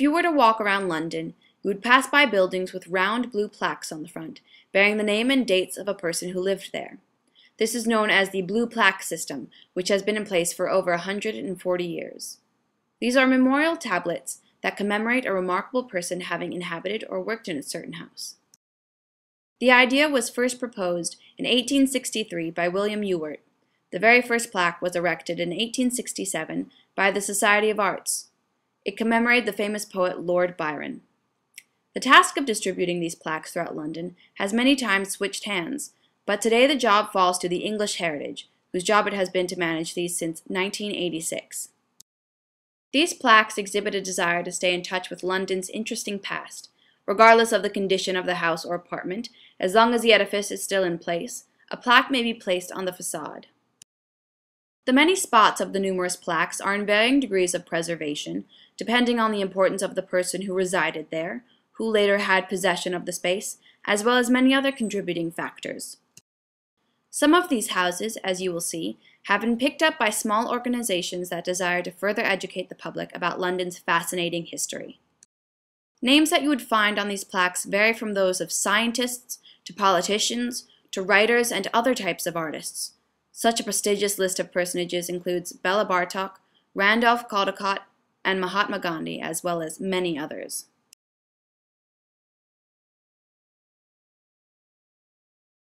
If you were to walk around London, you would pass by buildings with round blue plaques on the front, bearing the name and dates of a person who lived there. This is known as the Blue Plaque System, which has been in place for over 140 years. These are memorial tablets that commemorate a remarkable person having inhabited or worked in a certain house. The idea was first proposed in 1863 by William Ewart. The very first plaque was erected in 1867 by the Society of Arts. It commemorated the famous poet Lord Byron. The task of distributing these plaques throughout London has many times switched hands, but today the job falls to the English Heritage, whose job it has been to manage these since 1986. These plaques exhibit a desire to stay in touch with London's interesting past, regardless of the condition of the house or apartment, as long as the edifice is still in place, a plaque may be placed on the facade. The many spots of the numerous plaques are in varying degrees of preservation, depending on the importance of the person who resided there, who later had possession of the space, as well as many other contributing factors. Some of these houses, as you will see, have been picked up by small organizations that desire to further educate the public about London's fascinating history. Names that you would find on these plaques vary from those of scientists to politicians to writers and other types of artists. Such a prestigious list of personages includes Bela Bartok, Randolph Caldecott, and Mahatma Gandhi, as well as many others.